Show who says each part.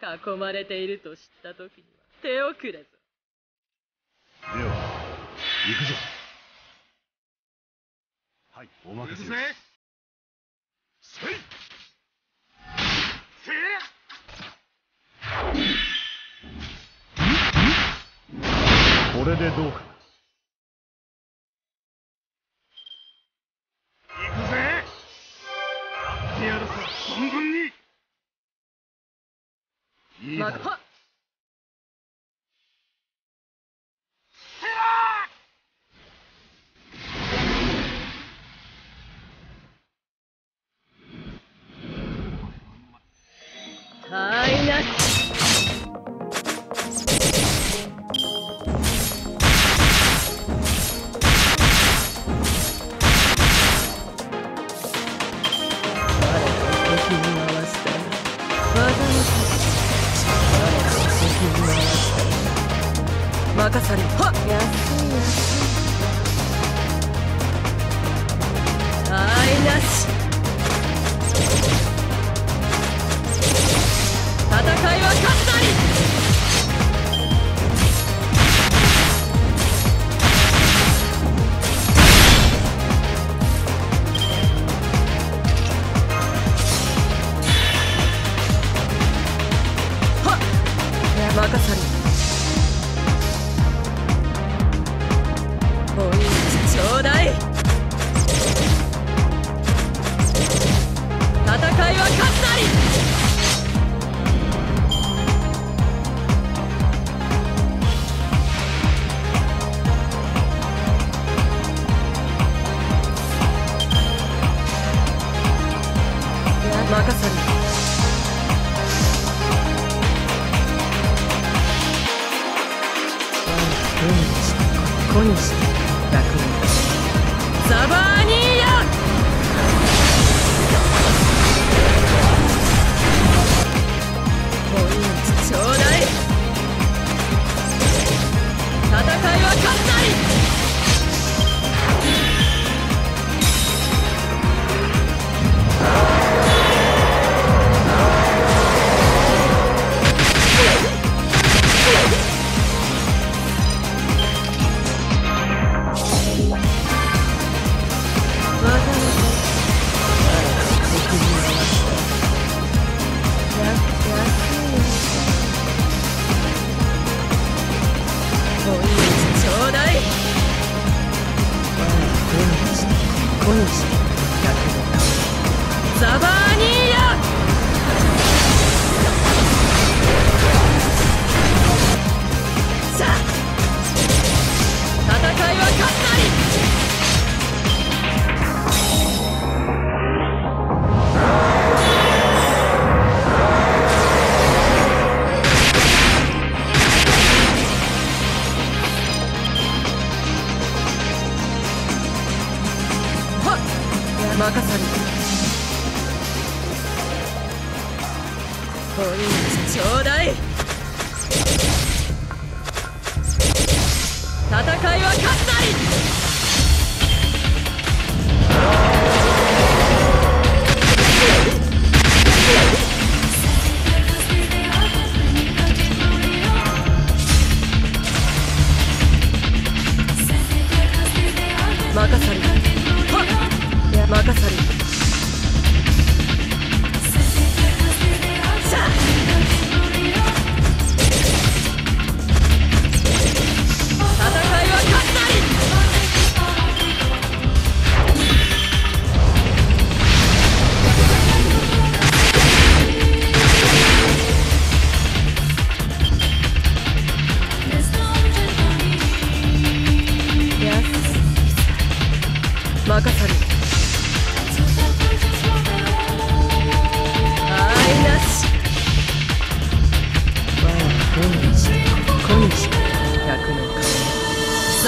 Speaker 1: 囲まれていると知った時には手遅れぞ
Speaker 2: では行くぞ。はい。お任せ
Speaker 3: せい。せ
Speaker 2: これでどうかいいだろう
Speaker 1: 任されはっ。安い安い愛なし。戦いは勝ったり。任されこにして楽にザバーニーヤお命ちょうだい。戦いは勝ったり。こお命ちょうだい戦いは勝ったり任され。はっ。任され。